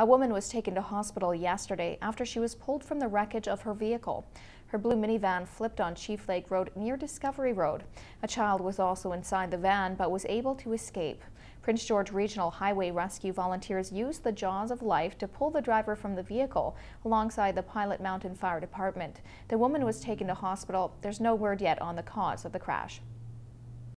A woman was taken to hospital yesterday after she was pulled from the wreckage of her vehicle. Her blue minivan flipped on Chief Lake Road near Discovery Road. A child was also inside the van but was able to escape. Prince George Regional Highway Rescue volunteers used the jaws of life to pull the driver from the vehicle alongside the Pilot Mountain Fire Department. The woman was taken to hospital. There's no word yet on the cause of the crash.